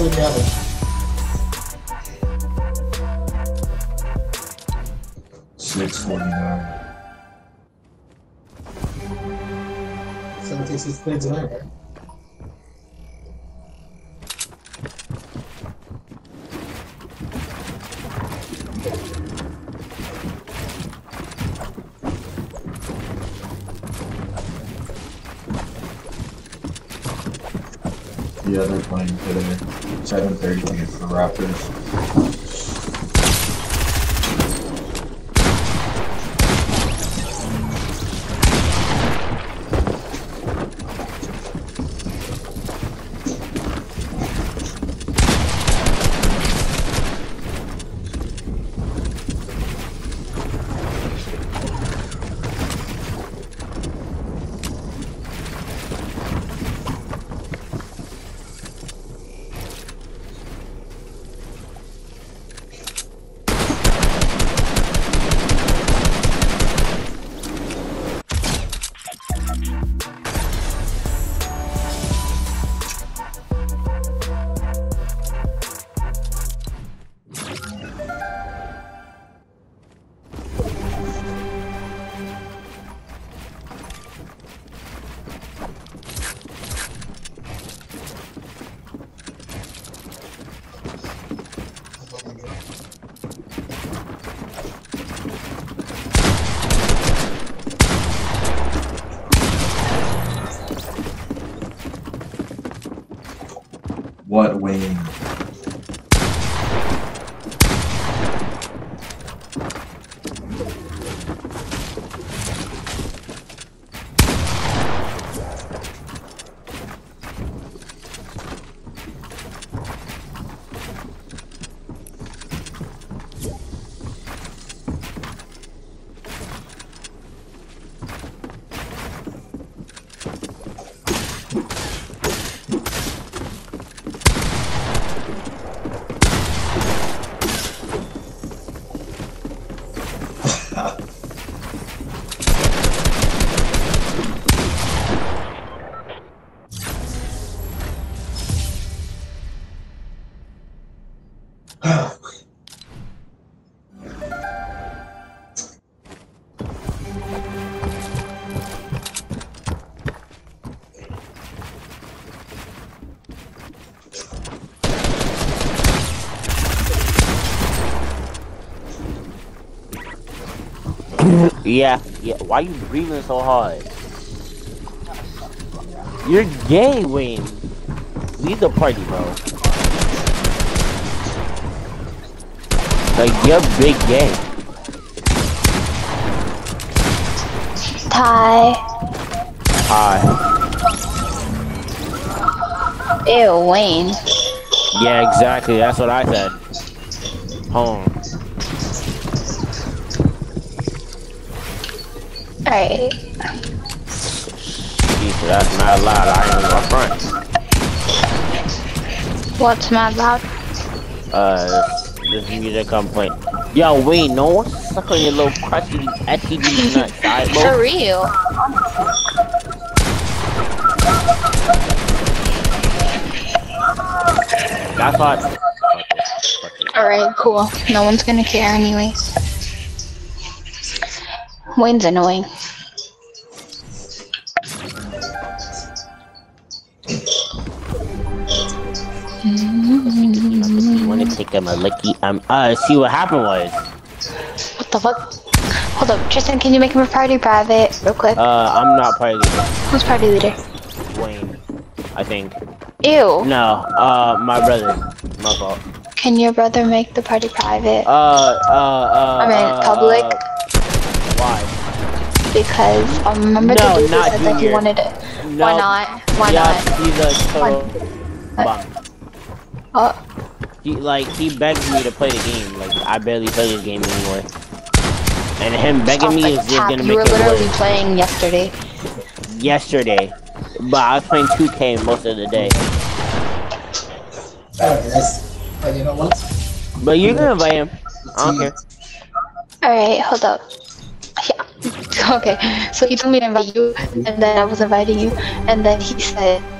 So you have it. Six forty nine. Seventeen six tonight, right? Yeah, other plane today. Seven thirty against the Raptors. What Wayne? Yeah, yeah. Why you breathing so hard? You're gay, Wayne. Leave the party, bro. Like you're big gay. Ty. Hi. Ew, Wayne. Yeah, exactly. That's what I said. Home. Alright. Jesus, that's not loud. I ain't even front. What's my loud? Uh, this music complaint. Yo, wait, no one suck on your little crusty STD nuts, For real. That's what. Alright, cool. No one's gonna care anyways. Wayne's annoying. Him a licky? Um, uh, see what happened was, What the fuck? Hold up, Tristan, can you make him a party private real quick? uh, I'm not party leader. Who's party leader? Wayne, I think. Ew. No, uh, my brother. My fault. Can your brother make the party private? Uh, uh, uh. I mean, uh, public? uh, why? Because I remember No, the dude not said that he wanted it. No. Why not? Why yeah, not? he's a total bum. Oh, He like he begs me to play the game. Like I barely play this game anymore. And him begging me is just gonna make it You make were literally worse. playing yesterday. Yesterday, but I was playing 2K most of the day. Uh, Alright, guys. But you know what? But you can invite him. I don't care. Alright, hold up. Yeah. Okay, so he told me to invite you, and then I was inviting you, and then he said, he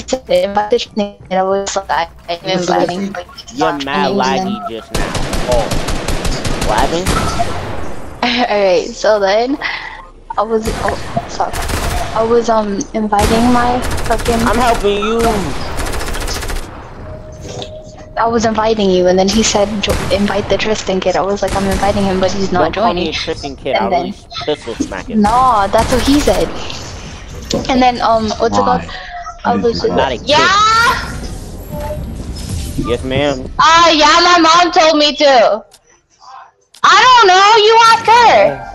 said invite the Tristan I was like, I, inviting. You're mad laggy just now. Oh. What happened? Alright, so then I was oh sorry. I was um inviting my fucking I'm helping you. I was inviting you and then he said jo- invite the Tristan kid. I was like I'm inviting him but he's not Don't call me joining. Tristan kid. And I'll then- pistol smack him. No, that's what he said. And then um what's it called? I was Did you Not a kid. Yeah Yes, ma'am. Ah yeah my mom told me to. I don't know, you ask her.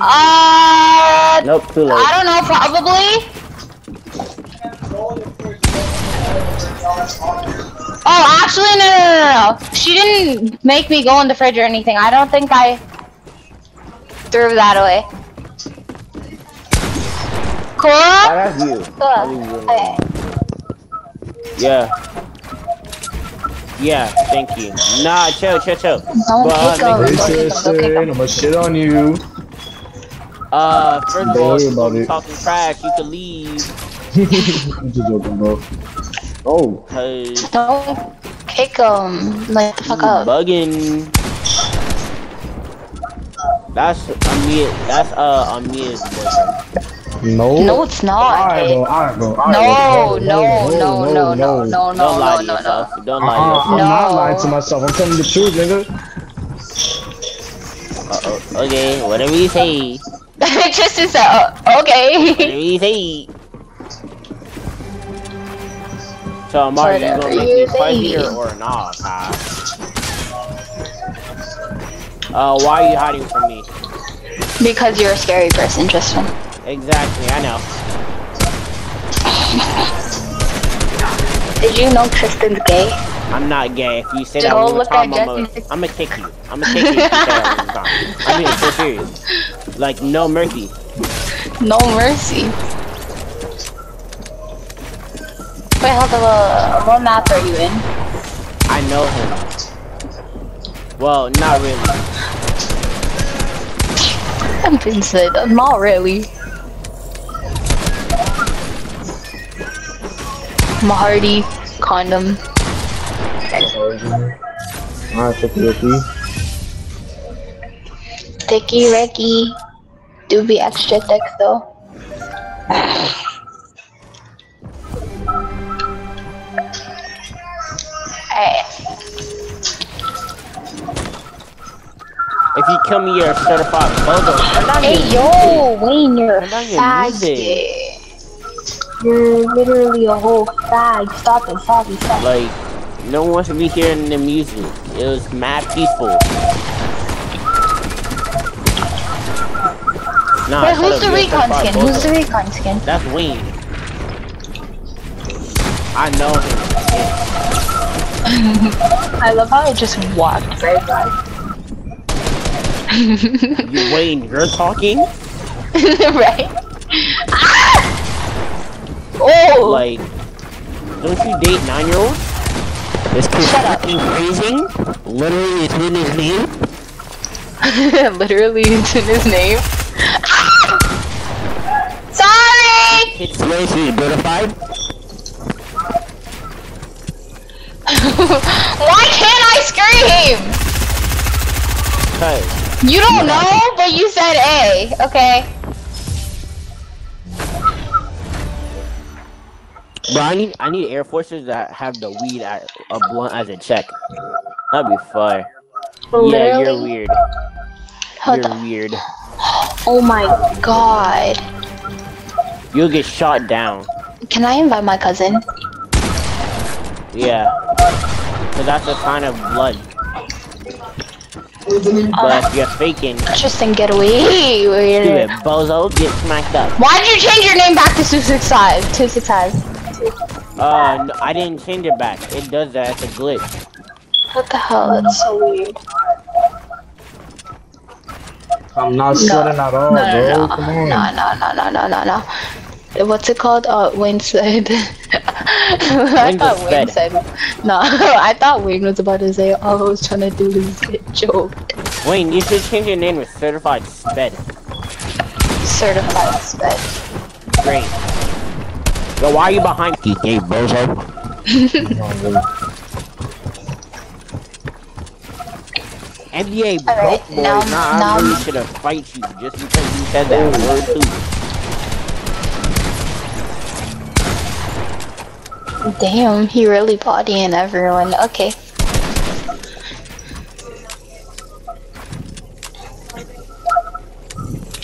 Uh Nope, too late. I don't know, probably. Oh, actually, no, no, no, no. She didn't make me go in the fridge or anything. I don't think I threw that away. Cool? Oh, that's you. I'll leave you Cool. alone. Okay. Yeah. Yeah, thank you. Nah, chill, chill, chill. Don't But, uh, Hey, Don't kick him. Don't kick Tristan. I'm gonna shit on you. Uh, first of all, about you're it. talking trash, you can leave. I'm just joking, bro. Oh, Hey. Don't kick him. Like the you fuck up. bugging. That's Amir. That's uh Amir's boyfriend. No. No, it's not. Alright, bro. Alright, bro. Alright, No, bro. no, no, no, no, no, no, Don't no, lie to no, no. yourself. Don't lie I'm not lying to myself. I'm telling the truth, nigga. yourself. Uh, uh, okay, whatever you say. Tristan said, uh, okay. Whatever you say. So Amari, you gonna Whatever make me fight here or not, Kai? Uh, why are you hiding from me? Because you're a scary person, Tristan. Exactly, I know. Did you know Tristan's gay? I'm not gay. If you say that one more time, I'm gonna, I'm gonna kick you. I'm gonna kick you if you say that one more time. I'm being so serious. Like, no mercy. No mercy. Wait, hold on. uh, What map are you in? I know him. Well, not really. I'm Vincent. Not really. Marty, condom. Alright, okay. Sticky Ricky. Do be extra thick though. Alright. If you kill me, you're a certified bozo. Hey yo, Wayne, you're a faggot. You're literally a whole fag. Stop it, stop it, stop it. Like, no one wants to be hearing the music. It was mad peaceful. Nah, Wait, who's the recon skin? Who's the recon skin? That's Wayne. I know him. I love how I just walked right by. You Wayne, you're talking? right? Oh! Like, don't you date nine year olds? This kid's fucking crazy. Literally, it's in his name. Literally, it's in his name. Sorry! It's seriously identified. Why can't I scream? Cause You don't know, but you said A, okay? Bro, I need I need Air Forces that have the weed at a blunt as a check. That'd be fire. Yeah, you're weird. Hold You're weird. Oh my god. You'll get shot down. Can I invite my cousin? Yeah. Cause that's a sign of blood. But uh, if you're faking, Tristan, get away. do it, bozo. Get smacked up. Why'd you change your name back to 265? 265. Uh, no, I didn't change it back. It does that. It's a glitch. What the hell? That's so weird. I'm not sweating at all, No, no, bro. no. Come on. No, no, no, no, no, no, no. What's it called? Uh, Wayne said. I thought just Wayne said. said. No, I thought Wayne was about to say, oh, I was trying to do this joke. Wayne, you should change your name to Certified Sped. Certified sped. great. Yo, why are you behind me, gay bozo? NBA broke Alright, boy. now- nah, now- I really should have fight you just because you said that word too. Damn, he really bodying everyone. Okay.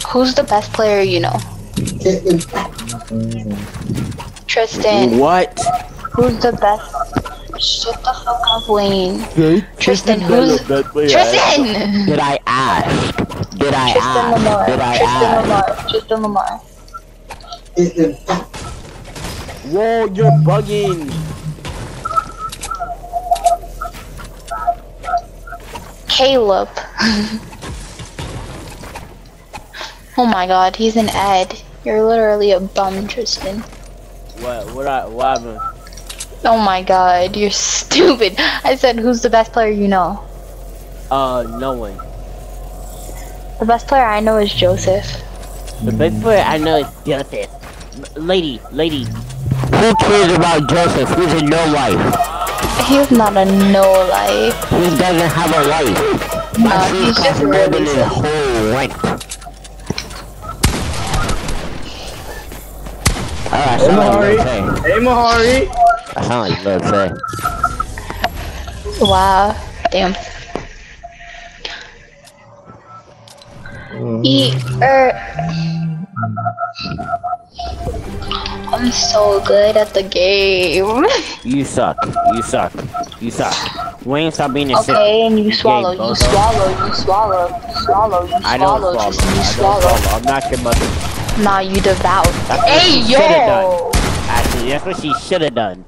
Who's the best player you know? Mm-hmm. Tristan. What? Who's the best? Shut the fuck up, Wayne. Tristan, who's Tristan? Did I ask? Did I Tristan ask? Lamar. Did I Tristan ask? Lamar. Tristan Lamar. Whoa, you're bugging. Caleb. oh my god, he's an ad. You're literally a bum, Tristan. What? What? I, what happened? Oh my god, you're stupid. I said, who's the best player you know? Uh, no one. The best player I know is Joseph. The best player I know is Joseph. Lady, lady. Who cares about Joseph? He's a no life. He's not a no life. He doesn't have a wife. No, he's just more than really his sad. whole rent. Alright, Hey, sound like Mahari. Lil Hey, Mahari. I sound like Lil Tay. Wow. Damn. Eat er I'm so good at the game. You suck. You suck. You suck. Wayne, stop being a sick. Okay, and you gay swallow, you swallow, you swallow, you swallow, you I don't swallow, swallow. just you I don't swallow. swallow. I'm not your mother. Nah, you devout. That's Hey she shoulda yo! Actually, that's what she should have done.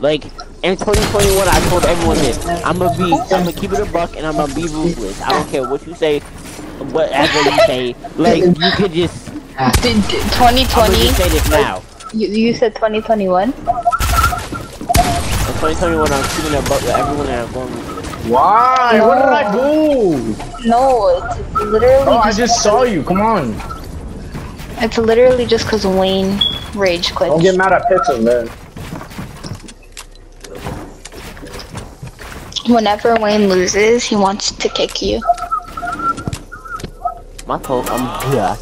Like in 2021, I told everyone this. I'm gonna be, I'm gonna keep it a buck, and I'm gonna be ruthless. I don't care what you say, whatever you say. Like you could just, Did- did- I'm gonna 2020? just say this now. You, you said 2021? In 2021, I'm keeping it a buck with everyone, and I'm going. Why? What did I do? No, it's literally Oh, I just, just saw you. Come on. it's literally just because Wayne rage quit. Don't get mad at pizza, man. Whenever Wayne loses, he wants to kick you. My fault. I'm yeah.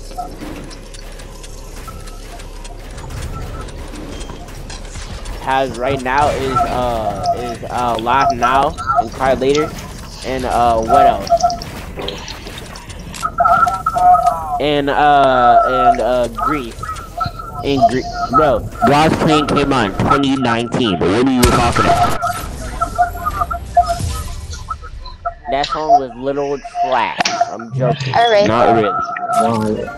Has right now is uh is uh laugh now and cry later, and uh what else? And uh and uh Greece. And Greece, bro. God's Plan came on 2019. What are you talking about? That song was little trash. I'm joking. Alright. Not really.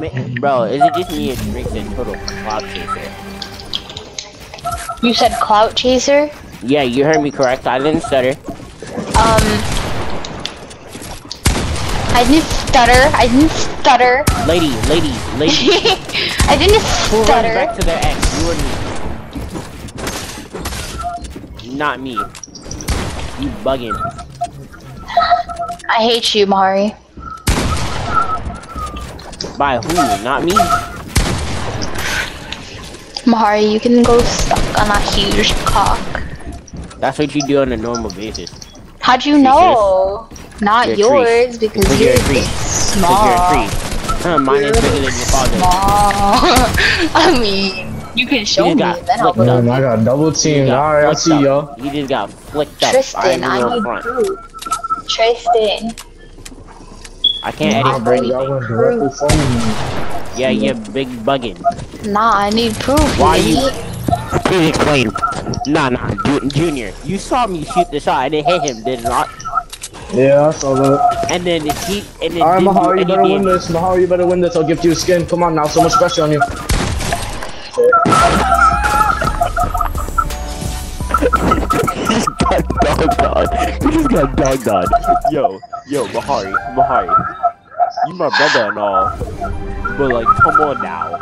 Ma- Bro, is it just me or drinks in total clout chaser? You said clout chaser? Yeah, you heard me correct. I didn't stutter. Um, I didn't stutter. I didn't stutter. Lady, lady, lady. I didn't Who runs back stutter. to their ex? You or me? Not me. You bugging. I hate you, Mari. By who? Not me? Mahari, you can go suck on a huge cock. That's what you do on a normal basis. How'd you know? Not You're yours because Because you're, you're a tree. small. You're a tree. Huh, mine is bigger than your father. Small. I mean, you can show You me, got then I'll flicked go up. Man, I got double You teamed. Alright, I flicked see y'all. You just got flicked up. Tristan, I I ain't need even front. proof. Tristan, I can't Nah, edit for y'all anything. went directly from me. Yeah, you're big bugging. nah, I need proof. Why you- idiot. Please explain. Nah, nah, Ju- Junior. You saw me shoot the shot and it hit him, did it not? Yeah, I saw that. And then he and then Alright, did Mahar, you and he better win this. Mahar, you better win this. I'll gift you a skin. Come on now, so much pressure on you. just got dogged on. You just got dogged on. Yo, yo, Mahari, Mahari. You my brother and all. But like, come on now.